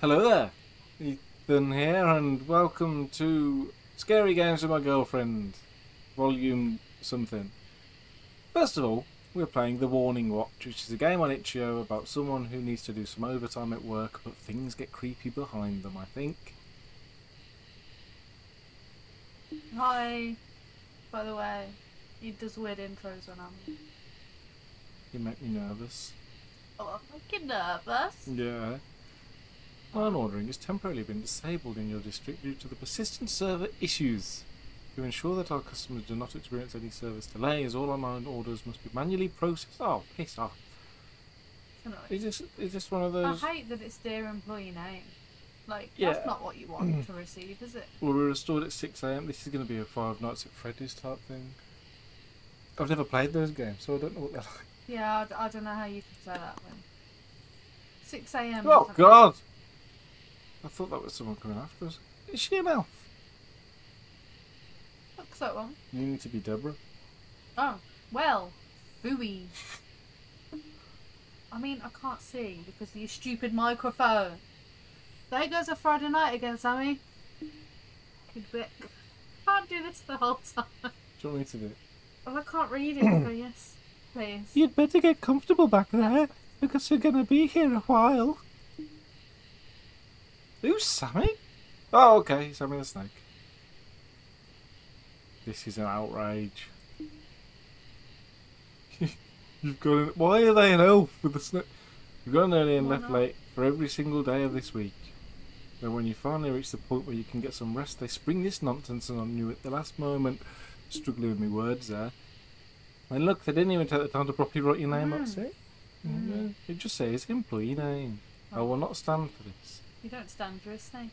Hello there, Ethan here, and welcome to Scary Games with My Girlfriend, Volume something. First of all, we're playing The Warning Watch, which is a game on itch.io about someone who needs to do some overtime at work, but things get creepy behind them, I think. Hi. By the way, he does weird intros when I'm. You make me nervous. Oh, I'm fucking nervous. Yeah. Line ordering has temporarily been disabled in your district due to the persistent server issues. To ensure that our customers do not experience any service delays, all online orders must be manually processed. Oh, piss off. It's annoying. Is this is this one of those. I hate that it's dear employee name. Like, Yeah. that's not what you want to receive, is it? Well, we were restored at six a.m. This is going to be a Five Nights at Freddy's type thing. I've never played those games, so I don't know what they're like. Yeah, I don't know how you could say that then. 6 a.m. Oh God! I thought that was someone coming after us. Is she an elf? Looks like one. You need to be Deborah. Oh, well, fooey. I mean, I can't see because of your stupid microphone. There goes a Friday night again, Sammy. Good bit. Can't do this the whole time. Do you want me to do it? Well, I can't read it, so yes, please. You'd better get comfortable back there, because we're going to be here a while. Who's Sammy? Oh, okay, Sammy the Snake. This is an outrage. You've got an, why are they an elf with the snake? You've got an early and left late for every single day of this week. Then when you finally reach the point where you can get some rest, they spring this nonsense on you at the last moment. Struggling with my words there. And look, they didn't even take the time to properly write your name up, Mm. see? Mm. It just says employee name. I Oh. will not stand for this. You don't stand for a snake.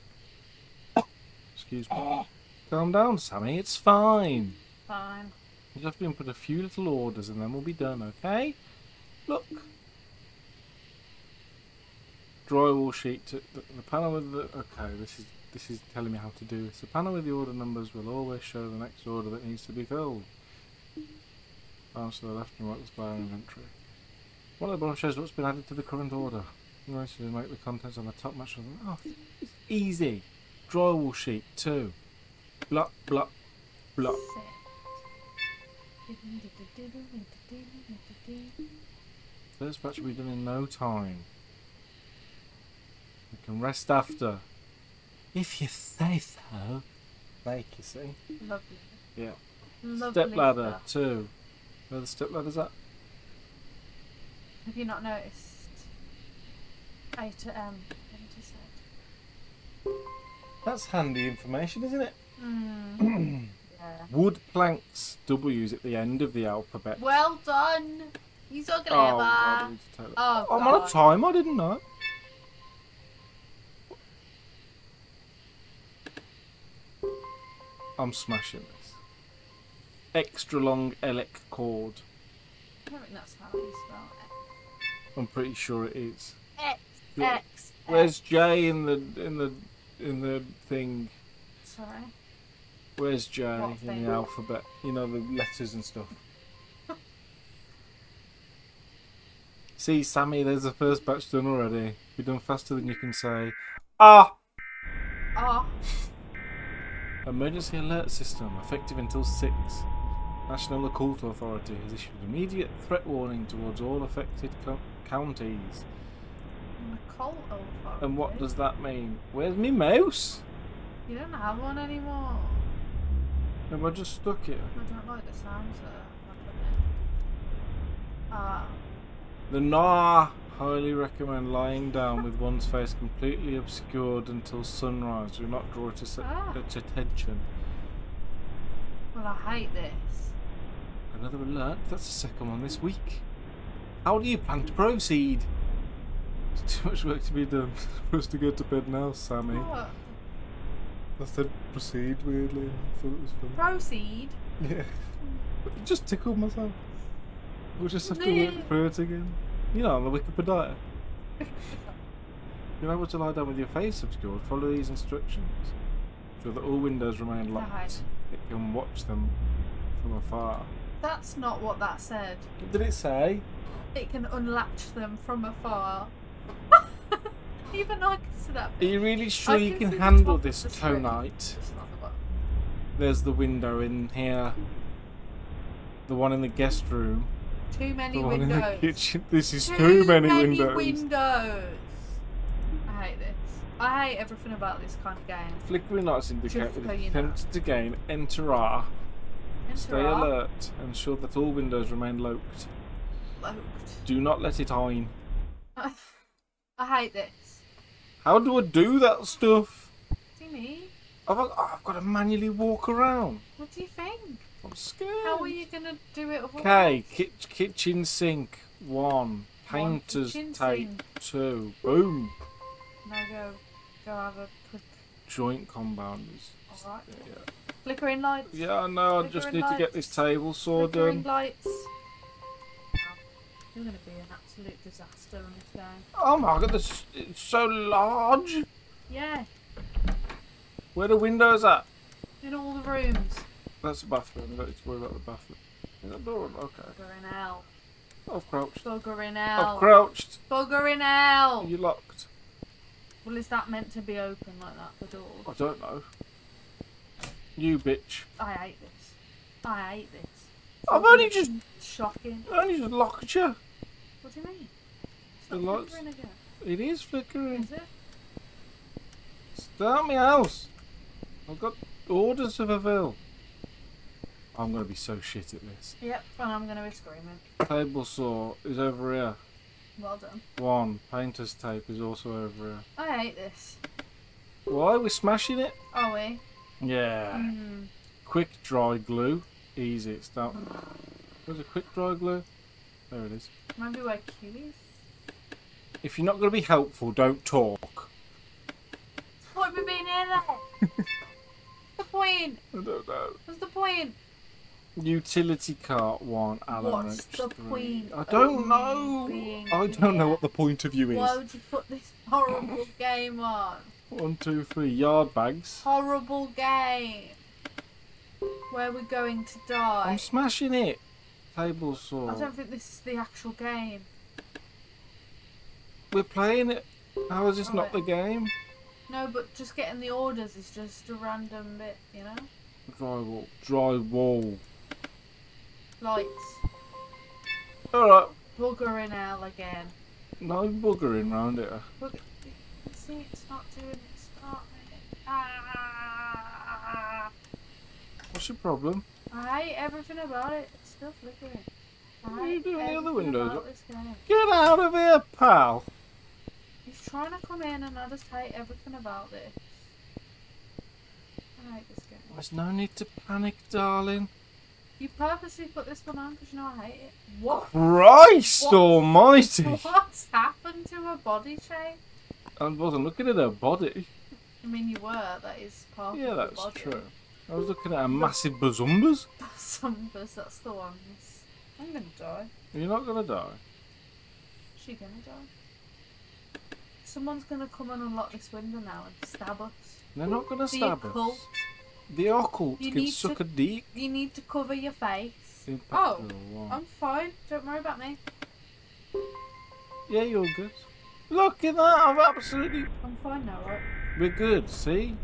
Excuse me. Calm down, Sammy. It's fine. Fine. You just have to input a few little orders and then we'll be done, okay? Look. Drywall sheet. To, the, the panel with the. Okay, this is this is telling me how to do this. The panel with the order numbers will always show the next order that needs to be filled. Bounce to the left and right display our inventory. One of the bottom shows what's been added to the current order. Want to make the contents on the top match. with- Oh, it's easy. Drywall sheet two. Blah blah blah. First batch will be done in no time. We can rest after. If you say so. Like you see. Lovely. Yeah. Lovely Step ladder stuff. two. Where the step ladder's at? Have you not noticed? A to M. M to Z. That's handy information, isn't it? Mm. yeah. Wood planks W's at the end of the alphabet. Well done. You so clever. Oh, God, I need to take that. Oh, I'm on a God. time, I didn't know. I'm smashing this. Extra long elec cord. I don't think that's how you spell it. I'm pretty sure it is. X. X. Where's J in the in the in the thing? Sorry. Where's J What in thing? the alphabet? You know the letters and stuff. See, Sammy, there's the first batch done already. We've done faster than you can say. Ah! Ah. Emergency alert system effective until 6. National Occult Authority has issued immediate threat warning towards all affected co- counties. Nicole over. And what does that mean? Where's me mouse? You don't have one anymore. Have I just stuck it? I don't like the sounds happening. Ah. The Nah highly recommend lying down with one's face completely obscured until sunrise. Do not draw it to Ah. its attention. Well, I hate this. Another alert? That's the second one this week. How do you plan to proceed? There's too much work to be done for us to go to bed now, Sammy. What? I said proceed weirdly. I thought it was funny. Proceed. Yeah. It just tickled myself. We'll just have to work through it again. You know, on the Wikipedia. You're able to lie down with your face obscured. Follow these instructions. So that all windows remain locked. It can watch them from afar. That's not what that said. What did it say? It can unlatch them from afar. Even I can see that. Are you really sure I you can can handle this the tonite? The. There's the window in here. The one in the guest room. Too many The in the windows. kitchen. This is too, many, windows. windows. I hate this. I hate everything about this kind of game. Flickering lights indicate Just that so if you attempted to gain enter R. Stay alert. Ensure that all windows remain locked. Locked. Do not let it on. I hate this. How do I do that stuff? Do you mean? I've, I've got to manually walk around. What do you think? I'm scared. How are you gonna do it? Okay, ki- kitchen sink one, One painter's kitchen tape sink. two, boom. Now go, go have a quick. Joint compounders. Alright. Yeah, Flickering lights. yeah, I know. I just Flickering need to get this table saw Flickering lights. You're gonna be an absolute disaster on this game. Oh my god, this it's so large. Yeah, Where the windows at? in all the rooms. That's the bathroom. I don't need to worry about the bathroom. Is that door? Okay. Buggering hell. I've crouched. Buggering I've crouched. Buggering hell. you locked? Well, is that meant to be open like that, the door? I don't know. You bitch. I hate this. I hate this. I've only just, Shocking. I only just locked you. What do you mean? It's The not lights- flickering again. It is flickering. Is it? Start me house. I've got orders to fulfill. I'm gonna be so shit at this. Yep, and I'm gonna be screaming. Table saw is over here. Well done. One. Painter's tape is also over here. I hate this. Why? We're smashing it? Are we? Yeah. Mm. Quick dry glue. Easy. It's down. There's a quick dry glue. There it is. Maybe we're cuties. If you're not going to be helpful, don't talk. What have we been here then? What's the point? I don't know. What's the point? Utility cart one, Allen What's the three. point I don't know. being I don't know what the point of view is. Why would you put this horrible game on? One, two, three. Yard bags. Horrible game. Where we're going to die. I'm smashing it. Table saw. I don't think this is the actual game. We're playing it. How is this not the game? No, but just getting the orders is just a random bit, you know? Drywall. Drywall. Lights. Alright. Bugger in hell again. No buggering round here. Look, see, it's not doing it. Start it. Ah! What's your problem? I hate everything about it. It's still flickering. What are you doing in the other windows? about this game. Get out of here, pal. He's trying to come in and I just hate everything about this. I hate this game. There's no need to panic, darling. You purposely put this one on because you know I hate it. What? Christ What? almighty! What's happened to her body shape? I wasn't looking at her body. I mean, you were. That is part Yeah, of that's the body. Yeah, that's true. I was looking at her massive bazumbas. Sumbers, that's the ones. I'm gonna die. You're not gonna die. She gonna die. Someone's gonna come and unlock this window now and stab us. They're not gonna The stab occult. us. The occult You can need suck to- a dick. You need to cover your face. Impact Oh. I'm fine. Don't worry about me. Yeah, you're good. Look at that! I've absolutely. I'm fine now, right? We're good. See.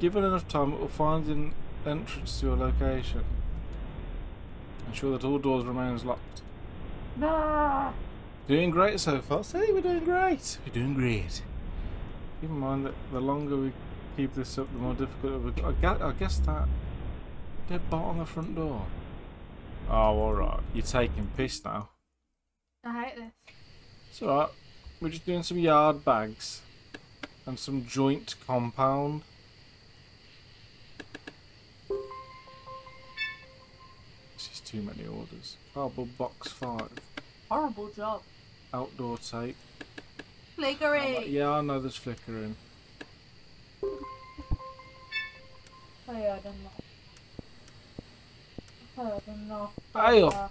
Given enough time, it will find an entrance to your location. Ensure that all doors remain locked. Nah. Doing great so far. See, we're doing great. We're doing great. Keep in mind that the longer we keep this up, the more difficult it will be. I guess, I guess that dead bot on the front door. Oh, alright. You're taking piss now. I hate this. It's alright. We're just doing some yard bags and some joint compound. This is too many orders. Cardboard box 5. Horrible job. Outdoor tape. Flickery. Yeah, I know there's flickering. I heard a knock. I heard a knock. Ayo.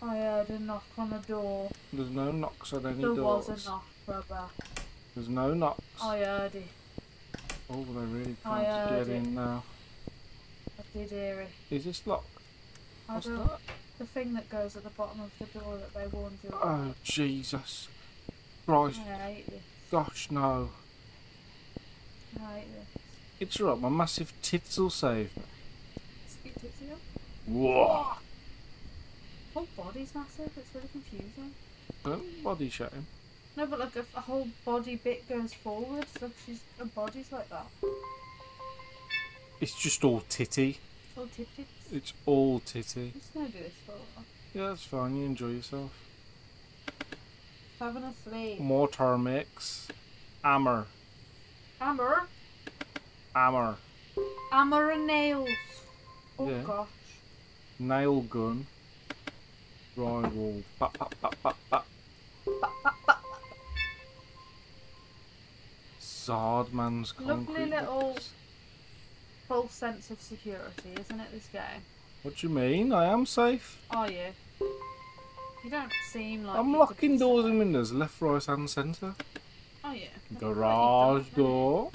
I heard a knock on the door. There's no knocks on any there doors. was a knock, brother. There's no knocks. Oh, I heard it. Oh, they're really I trying to get it. in now. I did hear it. Is this locked? I What's don't, that? the thing that goes at the bottom of the door that they warned you about. Oh, Jesus. Christ. I hate this. Gosh, no. This. It's right, my massive tits will save me. Skip it to you. Whoa! Whole body's massive. It's really confusing. Don't body shame. No, but like if a whole body bit goes forward, so she's her body's like that. It's just all titty. All tip tips. It's all titty. I'm just gonna do this for a while. Yeah, that's fine. You enjoy yourself. Having a sleep. Mortar mix. Hammer. Hammer. Hammer. Hammer and nails. Oh Yeah. gosh. Nail gun. Drywall. Bap, bap, bap, bap, bap. Ba, ba, ba. Zardman's Lovely little- mix. Full sense of security, isn't it? This game. What do you mean? I am safe. Are you? You don't seem like. I'm locking doors safe. and windows left, right, and centre. Oh yeah. Garage door.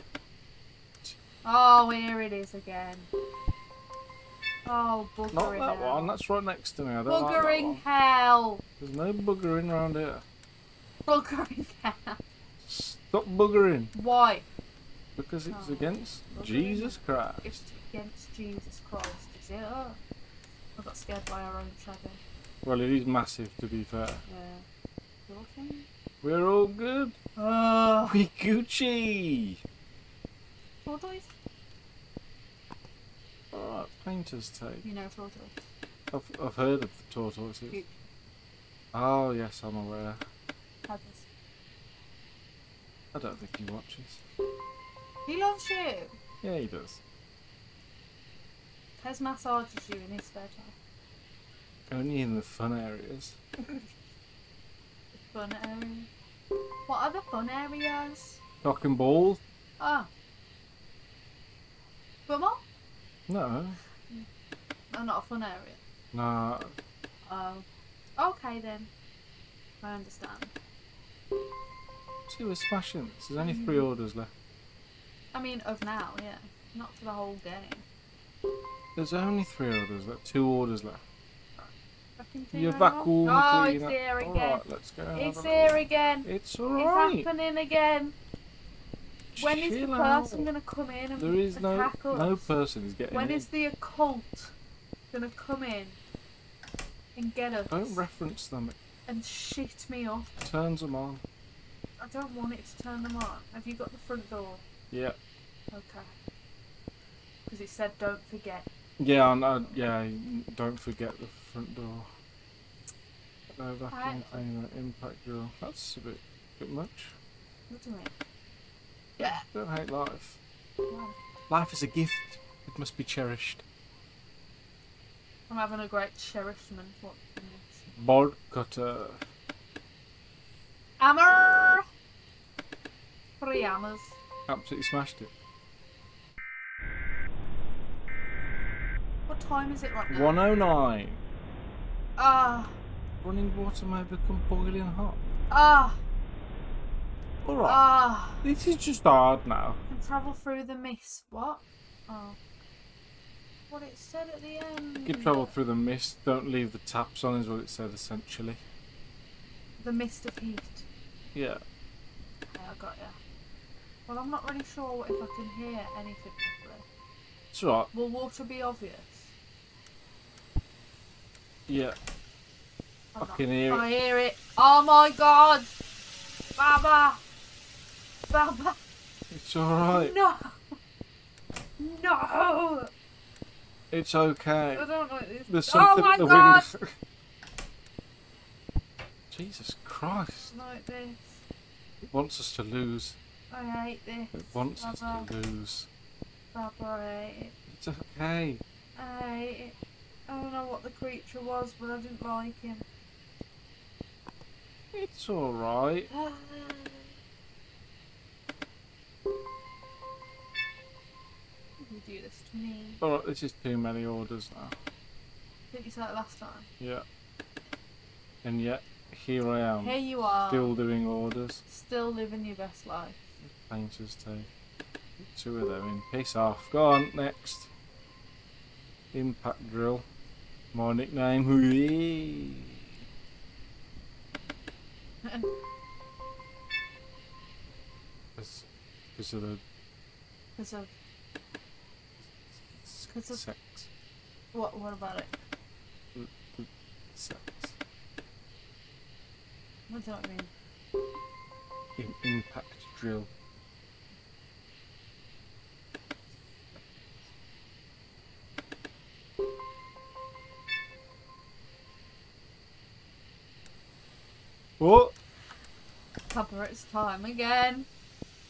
Oh, here it is again. Oh, buggering Not that hell. one. That's right next to me. I don't like Buggering one. hell. There's no buggering around here. Buggering hell. Stop buggering. Why? Because it's Oh, against buggering. Jesus Christ. It's against Jesus Christ, is it? Oh. I got scared by our own shadow. Well, it is massive to be fair. Yeah. Your thing? We're all good. Ah. Oh. We Gucci. Tortoise? Alright, painter's tape. You know tortoise. I've, I've heard of the tortoises. Oh, yes, I'm aware. This. I don't think he watches. He loves you. Yeah, he does. Tez massages you in his spare time. Only in the fun areas. Fun area. What are the fun areas? Cock and ball? Ah. Football? No. No, not a fun area. No. Oh. Okay then. I understand. See, we're smashing. There's only three orders left. I mean, of now, yeah. Not for the whole game. There's only three orders left. Two orders left. Fucking Your thing vacuum anymore? Oh, it's here again. Alright, let's go. It's here again. It's It's happening again. When is the Chill out. person going to come in and There is no us? no person is getting When in. is the occult going to come in and get us Don't reference them. And shit me off. turns them on. I don't want it to turn them on. Have you got the front door? Yeah. Okay. Because it said don't forget. Yeah, I know. Yeah, don't forget the front door. No vacuum cleaner, impact drill. That's a bit, bit much. What do you? Yeah. Don't hate life. No. Life is a gift. It must be cherished. I'm having a great cherishment What? Board cutter. Hammer! Three hammers. Absolutely smashed it. What time is it right now? 109. Ah, Running water may become boiling hot. ah, Alright. ah. this is just hard now. Can travel through the mist. What? Oh. What it said at the end. You can travel through the mist. Don't leave the taps on, is what it said essentially. The mist of heat. Yeah. Okay, I got ya. Well, I'm not really sure what if I can hear anything properly. It's alright. Will water be obvious? Yeah. I'm I can hear it. I hear it. Oh my god! Baba! Baba! It's alright. No! No! It's okay. I don't like this. There's oh my at the god! window. Jesus Christ. Like this. It wants us to lose. I hate this. It wants us to Baba. lose. Baba, I hate it. It's okay. I hate it. I don't know what the creature was, but I didn't like him. It's alright. You do this to me. Alright, this is too many orders now. Didn't you say it last time? Yeah. And yet, here I am. Here you are. Still doing orders. Still living your best life. Painters take. Two of them in. Piss off. Go on, next. Impact drill. My nickname. Whee! Because because of the Because of Because of- sex. what? What about it? Sex. What I mean? In, impact drill. It's time again.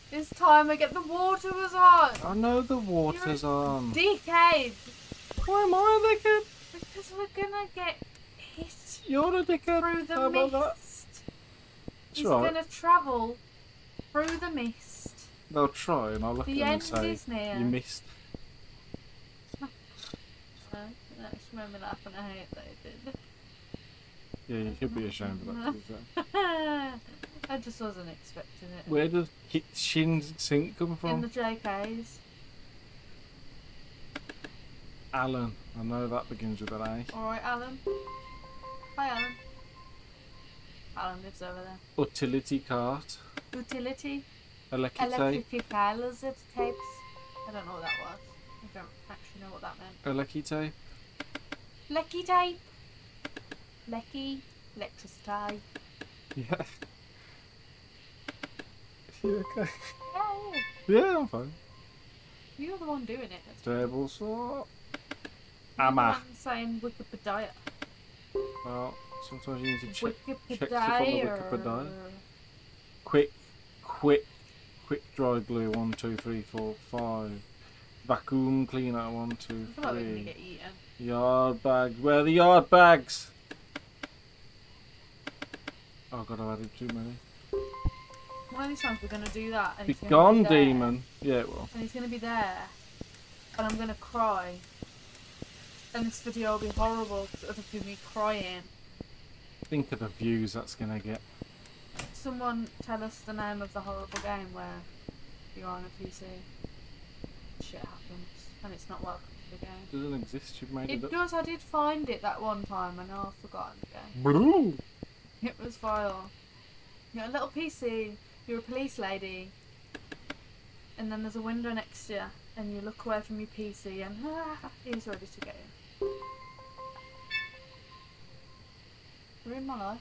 It's time again. The water was on. I know the water's on. Decade. Why am I the dickhead? Because we're gonna get hit You're the dickhead. through the How mist. He's right. gonna travel through the mist. They'll try and I'll look The at them and end say, is near. you missed. Uh, that just me laugh and I hate that it did. Yeah, you should be ashamed of that. to be fair. I just wasn't expecting it. Where does shin sink come from? In the JKs. Alan. I know that begins with an A. Alright, Alan. Hi, Alan. Alan lives over there. Utility cart. Utility. Electric Electrical tapes. I don't know what that was. I don't actually know what that meant. Electric Lecky tape. Lecky. Electricity. Yeah. you okay? Oh, Yeah, I'm fine. you're the one doing it. That's Table saw. Amma. one saying Wikipedia. Well, sometimes you need to check. Wikipedia. check stuff on the Wikipedia. Quick, quick, quick dry glue. One, two, three, four, five. Vacuum cleaner. One, two, I like gonna get eaten. Yard bags. Where are the yard bags? Oh god, I've added too many. One of these times we're gonna do that. And Be he's gonna gone, be there, demon. Yeah, it will. And he's gonna be there. And I'm gonna cry. And this video will be horrible because it'll just be me crying. Think of the views that's gonna get. Someone tell us the name of the horrible game where you're on a PC. Shit happens. And it's not welcome to the game. It doesn't exist. You've made it, It does, I did find it that one time and now I've forgotten the game. It was vile. You're a little PC, you're a police lady, and then there's a window next to you, and you look away from your PC and ah, he's ready to get in. Ruined my life.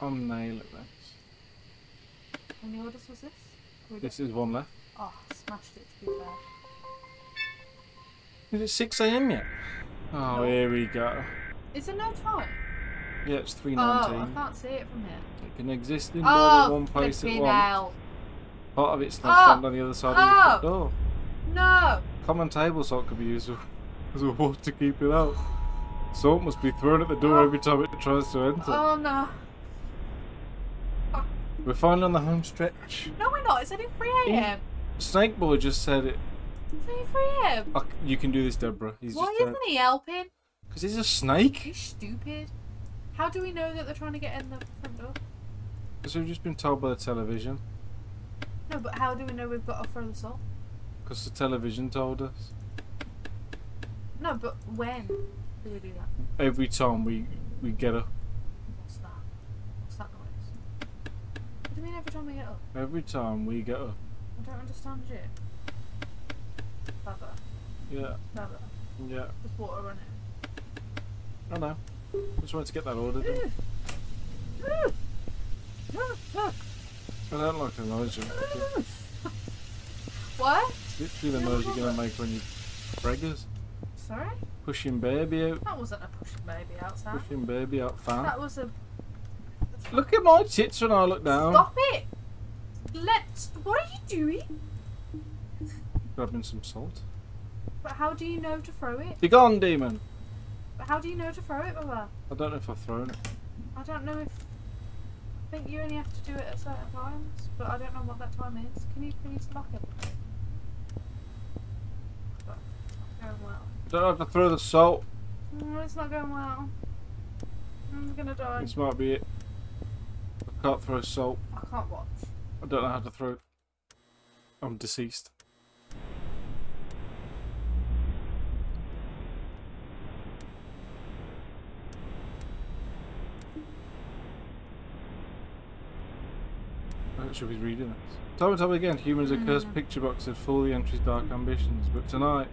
I'm nailing this. How many orders was this? We This is one left. Oh, smashed it to be fair. Is it 6 a.m. yet? Oh, No. here we go. Is there no time? Yeah, it's 319. Oh, I can't see it from here. it can exist in more than Oh, one place at once. hell. Part of it's Oh. not stand on the other side of your front Oh. door. No! Common table salt could be used as- a wall to keep it out. Salt must be thrown at the door every time it tries to enter. Oh no. We're finally on the home stretch. No, we're not. It's only 3am. Snake Boy just said it. It's only 3am. I c- you can do this, Deborah. He's Why just uh, isn't he helping? because he's a snake. He's stupid. How do we know that they're trying to get in the front door? Because we've just been told by the television. No, but how do we know we've got throw the salt? Because the television told us. No, but when do we do that? Every time we we get up. What's that? What's that noise? What do you mean every time we get up? Every time we get up. I don't understand you. Baba, Yeah, Baba, yeah. there's water on it. I know. Just wanted to get that order done. I don't like the noise. you're making. What? It's literally the noise you're gonna make when you preggers. Sorry? Pushing baby out. That wasn't a pushing baby out, outside. Pushing baby out fan. That was a. Look at my tits when I look down. Stop it! Let's. What are you doing? Grabbing some salt. But how do you know to throw it? Be gone, demon. How do you know to throw it, Baba? I don't know if I've thrown it. I don't know if. I think you only have to do it at certain times, but I don't know what that time is. Can you please lock it? But it's not going well. Don't have to throw the salt. Mm, it's not going well. I'm gonna die. This might be it. I can't throw salt. I can't watch. I don't know how to throw. I'm deceased. Not sure if he's reading this. Time and time again, humans are cursed Mm. picture box that full the entry's dark ambitions, but tonight.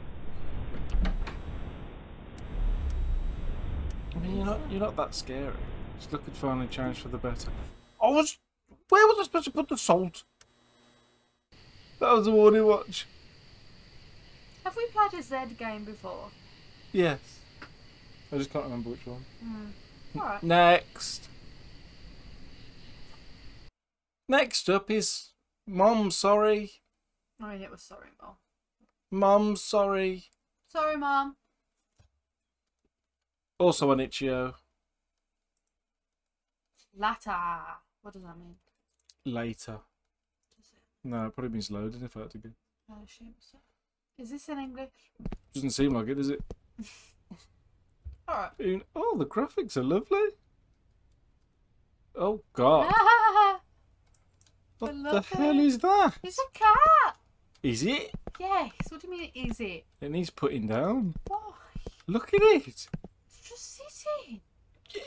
I mean, you're not you're not that scary. Just look at finally change for the better. I was. Where was I supposed to put the salt? That was a warning watch. Have we played a Z game before? Yes. I just can't remember which one. Hmm. Alright. Next. Next up is Mom, sorry. Oh, I mean, it was sorry, Mom. Mom, sorry. Sorry, Mom. Also on Itch.io. Latter. What does that mean? Later. No, it probably means loading if I had to go. Oh, I assume so. Is this in English? Doesn't seem like it, does it? Alright. Oh, the graphics are lovely. Oh, God. What the hell is that? it's a cat! Is it? Yes. What do you mean, is it? It needs putting down. Why? Look at it. It's just sitting.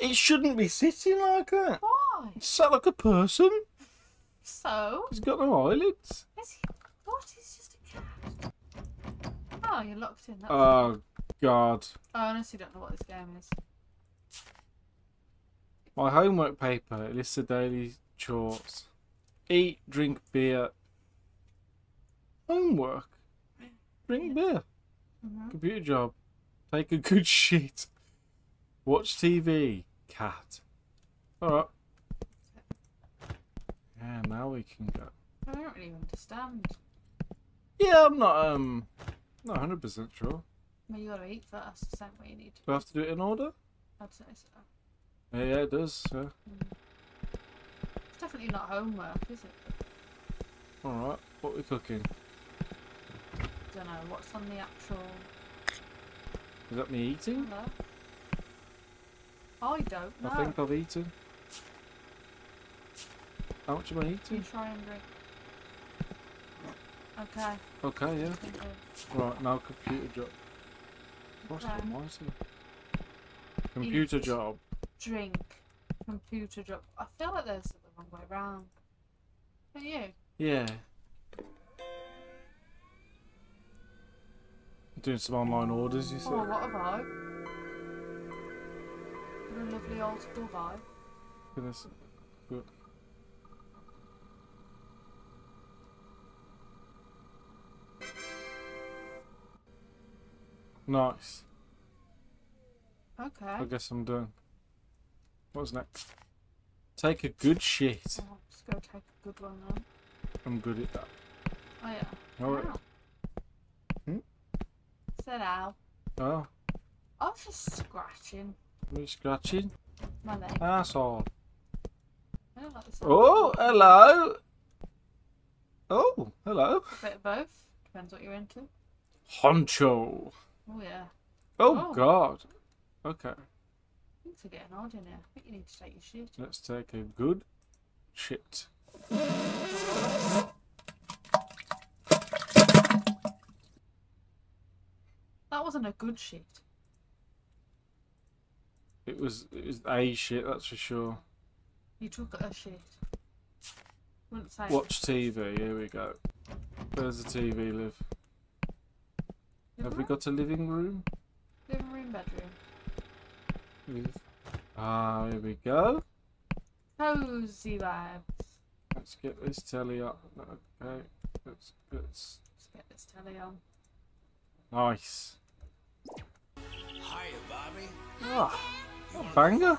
It shouldn't be sitting like that. Why? It's sat like a person. So? He's got no eyelids. Is he? What? He's just a cat. Oh, you're locked in. That's Oh, God. I honestly don't know what this game is. My homework paper lists the daily chores. Eat, drink beer. Homework. Drink beer. Mhm. Computer job. Take a good shit. Watch TV. Cat. Alright. Yeah, now we can go. I don't really understand. Yeah, I'm not um not hundred percent sure. Well, you gotta eat first, the same what you need to. Do I have to do it in order? I'd say so. Yeah, yeah it does. Yeah. It's definitely not homework, is it? Alright. What are we cooking? don't know what's on the actual. Is that me eating? Hello? I don't know. I think I've eaten. How much am I You eating? try and drink. Okay. Okay, yeah. Right, now computer job. What's Okay. the mighty? Computer Eat. job. Drink. Computer job. I feel like there's the wrong round. You? Yeah. Doing some online orders, you Oh, what a vibe. What a lovely old school vibe. Goodness. Good. Nice. Okay. I guess I'm done. What's next? Take a good shit. Oh, let's go take a good one then. I'm good at that. Oh yeah. Alright. Hmm? Said ow. Oh, I was just scratching me scratching. my leg. Asshole. Like. Oh, hello. Oh, hello. A bit of both. Depends what you're into. Honcho. Oh yeah. Oh, Oh. God. Okay, Things are getting odd in here. I think you need to take your shit. let's take a good shit. That wasn't a good shit. It was it was a shit, that's for sure. You took a shit. Watch TV. Here we go. Where's the TV live? Have we got a living room? Living room, bedroom. Live. Ah, here we go. Cozy vibes. Let's get this telly up. Okay, let's let's Let's get this telly on. nice. Hiya, Barbie. Ah, a banger.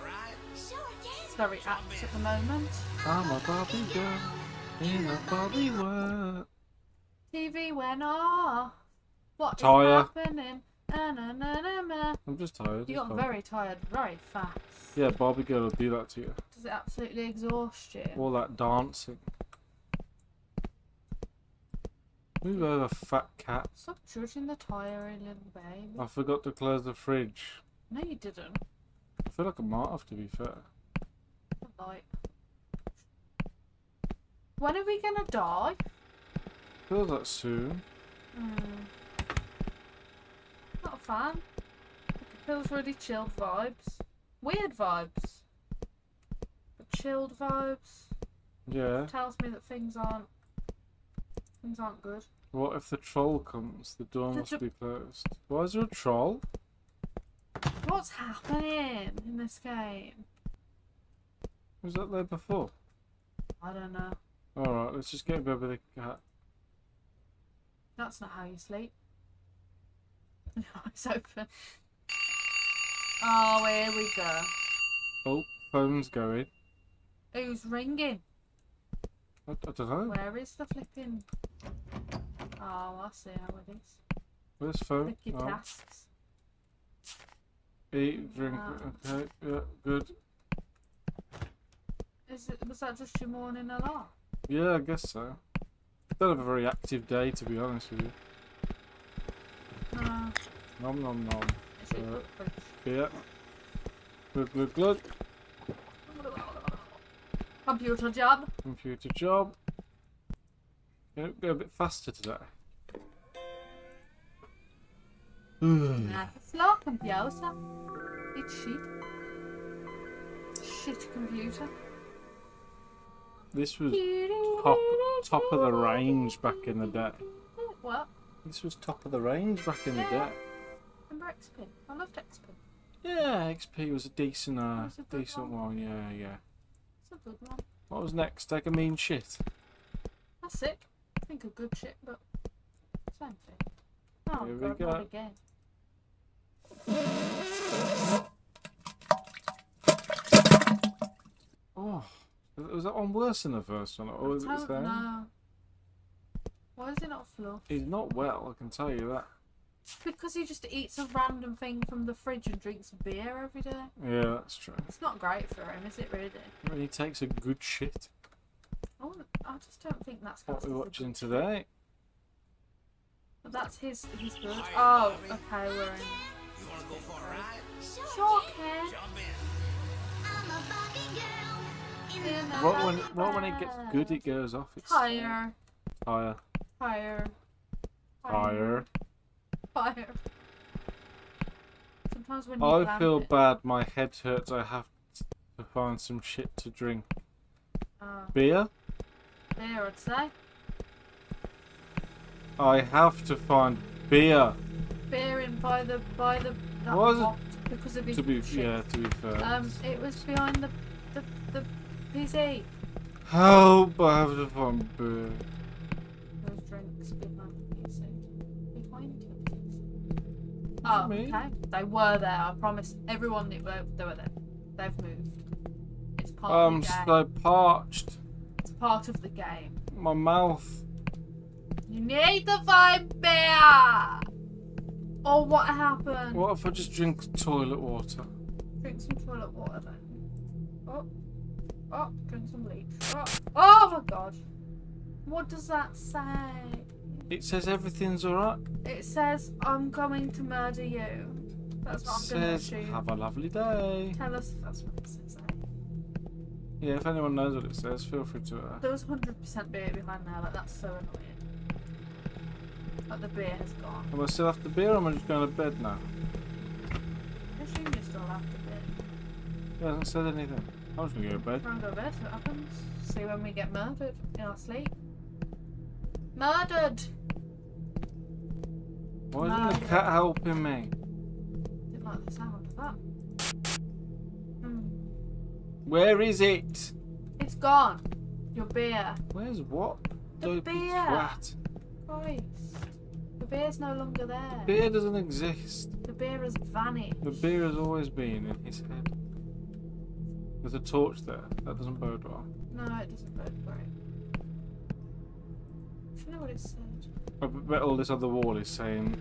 It's very apt at the moment. I'm a Barbie girl in a Barbie world. TV went off. What is Tyre. happening? I'm just tired. You got fine. very tired very fast. Yeah, Barbie girl will do that to you. Does it absolutely exhaust you? All that dancing. Move over, fat cat. Stop judging the tiring little baby. I forgot to close the fridge. No, you didn't. I feel like might have to be fair. Like, when are we gonna die? Feels like soon. Hmm. Not a fan. It feels really chilled vibes. Weird vibes. But chilled vibes. Yeah. tells me that things aren't things aren't good. What if the troll comes? The door The must be closed. Why is there a troll? What's happening in this game? Was that there before? I don't know. Alright, let's just get in bed with the cat. That's not how you sleep. Eyes open. Oh, here we go. Oh, phone's going. Who's ringing? I, I don't know. Where is the flipping? Oh, I see how it is. Where's phone? Click your Oh, tasks. eat, drink. Ah. Okay, yeah, good. Is it? Was that just your morning alarm? Yeah, I guess so. Don't have a very active day, to be honest with you. No. Nom nom nom. Is it Uh? Yeah. Glug glug glug. Computer job. Computer job. Go, go a bit faster today. Nah, slow computer. It's shit. Shit computer. this was top top of the range back in the day. What? This was top of the range back in the day. Remember XP? I loved XP. Yeah, XP was a decent, uh, a decent one. Yeah, yeah. It's a good one. What was next? Take a mean shit. That's it. I think a good shit, but same thing. Oh Here we go. again. Oh, was that one worse than the first one, or was it I the don't same? know. Why is it not fluff? He's not well, I can tell you that. Because he just eats a random thing from the fridge and drinks beer every day. Yeah, that's true. It's not great for him, is it really? When he takes a good shit. I, I just don't think that's What we're watching good- today. But that's his his good. Hi, Oh, Barbie. okay, we're in. You wanna go for a ride? Sure, Ken. Jump in. In a What when what when it gets good, it goes off. It's Higher, higher, higher, higher. higher. Sometimes when you I feel it, bad. My head hurts. I have to find some shit to drink. uh, Beer. there, I'd say. I have to find beer. Beer in by the by the that Was it- because of his To be shit. yeah, to be fair. Um, it was behind the the the PC. Help! I have to find beer. Those drinks behind the PC. Behind the PC. Oh, me? okay. They were there. I promise. Everyone knew they they were there. They've moved. It's part I'm of um, the game. so parched. It's part of the game. My mouth. You need to find beer. Oh, what happened? What if I just drink toilet water? Drink some toilet water then. Oh, oh, drink some bleach. Oh, oh my god. What does that say? It says everything's alright. It says, I'm going to murder you. That's It what I'm going to assume. have a lovely day. Tell us if that's what it says. Yeah, if anyone knows what it says, feel free to. Uh, There was 100% beer behind there. Like, that's so annoying. Like, the beer has gone. am I still after beer or am I just going to bed now? I assume you're still after beer. He hasn't said anything. I'm just going to go to bed. Try and go to bed, see what happens. See when we get murdered in our sleep. Murdered! Why isn't the cat helping me? Didn't like the sound of that. Hmm. Where is it? It's gone. Your beer. Where's what? The beer. twat. Christ. The beer's no longer there. The beer doesn't exist. The beer has vanished. The beer has always been in his head. There's a torch there. That doesn't bode well. No, it doesn't bode great. You know what it said? I bet all this other wall is saying,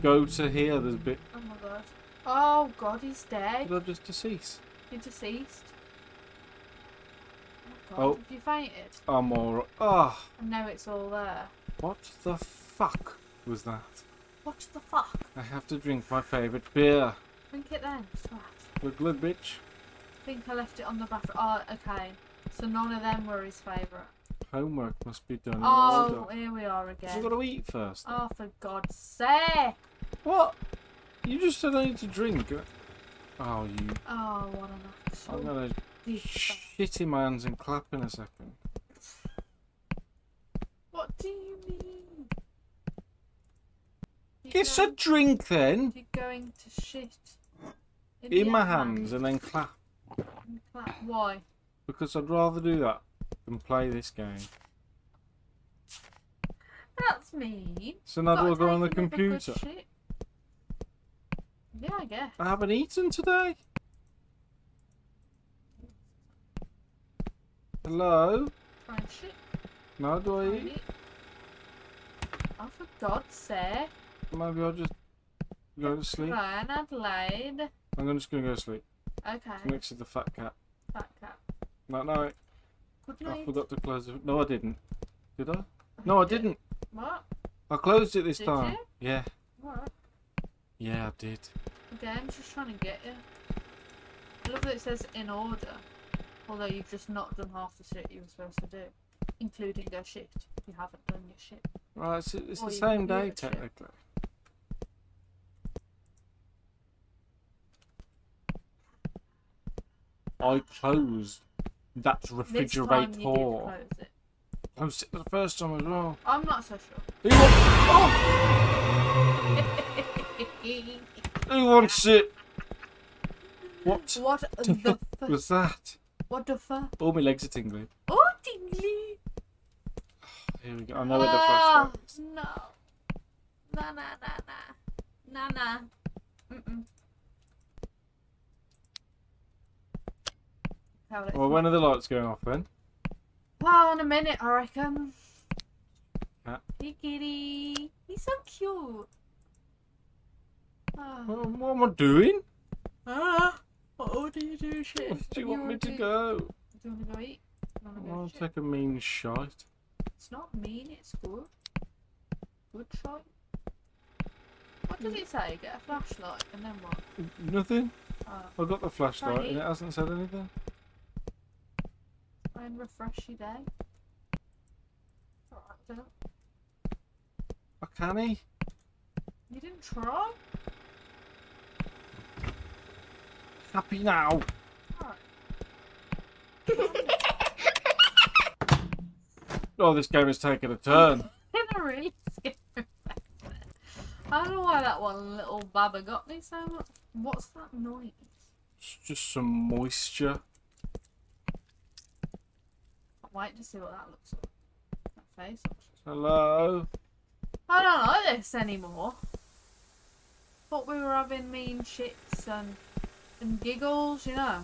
go to here, there's a bit. Oh my god. Oh god, he's dead. Did I just decease? He's deceased. Oh god, Oh. have you fainted? I'm alright. Ah, I know it's all there. what the fuck was that? What the fuck? I have to drink my favourite beer. Drink it then. Twat. Glug glug, bitch. I think I left it on the bathroom. Oh, okay. So none of them were his favourite. Homework must be done Oh, order. here we are I've got to eat first. Oh, for God's sake! What? You just said I need to drink. Oh, you. Oh, what an I'm gonna shit in my hands and clap in a second. What do you mean? You It's a drink then. You're going to shit. In the my hand hands and then clap. and clap. Why? Because I'd rather do that than play this game. That's mean. So now do I Gotta go on the take another good computer? Yeah, I guess. I haven't eaten today. Hello? Try and shit. No, do I eat? Oh, for God's sake. Maybe I'll just go to sleep. And Adelaide. I'm just gonna go to sleep Okay. next to the fat cat. Fat cat. No, no, I night. forgot to close it. No, I didn't. Did I? No, I didn't. What? I closed it this Did time. you? Yeah, What? yeah, I did. The game's just trying to get you. I love that it says in order. Although you've just not done half the shit you were supposed to do. Including go shit. You haven't done your shit. Right, it's, it's Or the same day mute it, shit. technically. I closed that This time you did refrigerator. close it. Closed it the first time as well. I'm not so sure. Who, wa- who wants it? What what the fuck? was that? What the fuck? All my legs are tingling. Oh, tingly! Here we go. I know where the Ah, flashlight is. No. Nah, nah, nah, nah. Nah, nah. Mm-mm. How Well, when are the lights going off then? Well, in a minute, I reckon. Cat. Hey, kitty. He's so cute. Ah. What, what am I doing? Ah. What do you do, shit? Where do you want me to Do go? you want to go eat? Do I'll take a mean shite. It's not mean, it's good. Good shot. What does it say? Get a flashlight and then what? Nothing. Oh, I got the flashlight and it hasn't said anything. Try and refresh your day. Alright, can he? You didn't try? Happy now. Alright. Oh, this game is taking a turn. In a really. I don't know why that one little baba got me so much. What's that noise? It's just some moisture. Wait to see what that looks like. That face. Hello. I don't like this anymore. Thought we were having mean shits and and giggles, you know.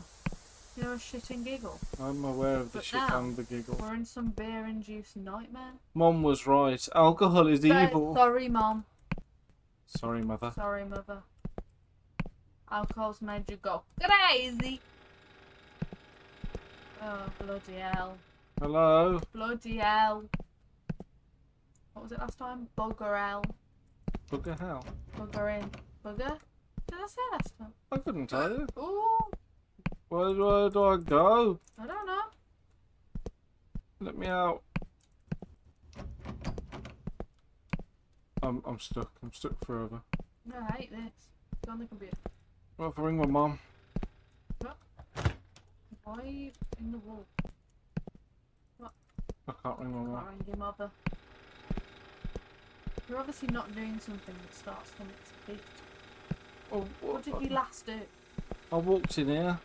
You know, a shit and giggle. I'm aware of the But shit and the giggle. We're in some beer-induced nightmare. Mom was right. Alcohol is So- evil. Sorry, mom. Sorry, mother. Sorry, mother. Alcohol's made you go crazy. Oh, bloody hell. Hello. Bloody hell. What was it last time? Bugger hell. Bugger hell. Bugger in. Bugger? Did I say last time? I couldn't tell you. Ooh, Where do I, do I go? I don't know. Let me out. I'm I'm stuck. I'm stuck forever. No, I hate this. Go on the computer. What if I ring my mum? Why in the wall? I can't my mum. Your mother. You're obviously not doing something that starts the it's beat. Oh, What did you last do? I walked in here.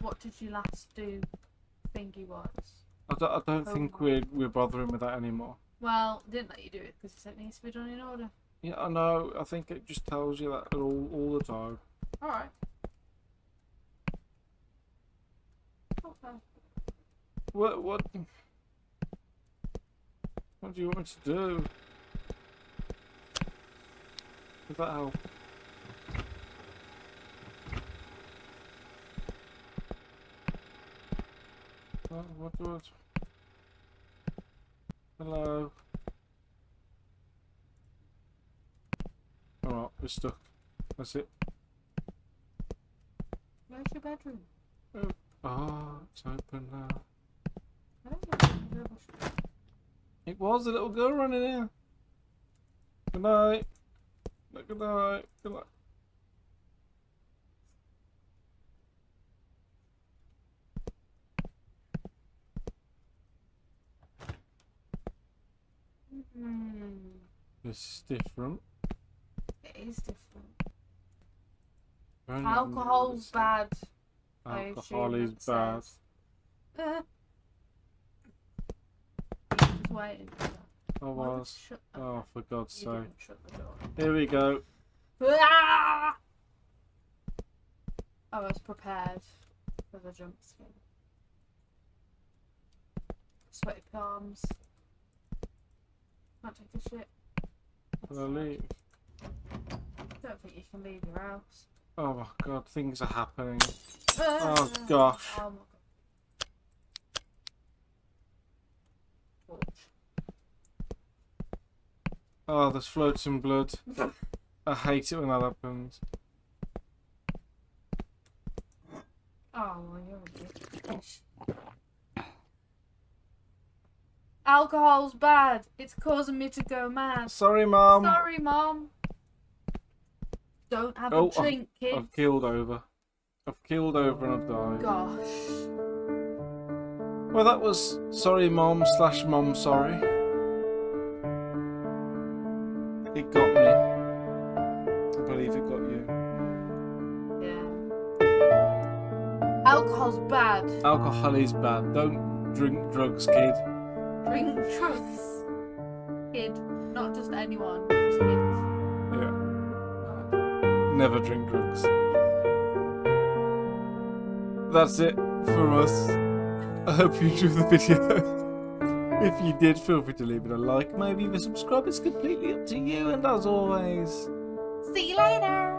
What did you last do, thingy wise? I don't, I don't Oh think we're we're bothering with that anymore. Well, didn't let you do it because it needs to be done in order. Yeah, I know. I think it just tells you that all all the time. Alright. Okay. What what? What do you want me to do? Does that help? Oh, what do I? Hello. Alright, we're stuck. That's it. Where's your bedroom? Ah, it's open now. I don't know. Maybe I should- It was a little girl running here. Good night. Good night. Good night. Hmm. This is different. It is different. Alcohol's bad. Alcohol is bad. Just waiting. I was. shut Oh, for God's you sake. shut the door. Here we go. Ah! I was prepared for the jump scare. Sweaty palms. Can't take a shit. Can I leave? Don't think you can leave your house. Oh my God, things are happening. Ah! Oh gosh. Oh my god. Torch. Oh, there's floating blood. I hate it when that happens. Oh, well, you're a bitch. Alcohol's bad. It's causing me to go mad. Sorry, Mum. Sorry, Mom. Don't have Oh, a drink, kids. I've killed over. I've killed over and I've died. Gosh. Well, that was sorry, Mom slash Mom sorry. It got me. I believe it got you. Yeah. Alcohol's bad. Alcohol is bad. Don't drink drugs, kid. Drink drugs. Kid. Not just anyone. Just kids. Yeah. Never drink drugs. That's it for us. I hope you enjoyed the video. if you did, feel free to leave it a like, maybe even subscribe. It's completely up to you. And as always, See you later.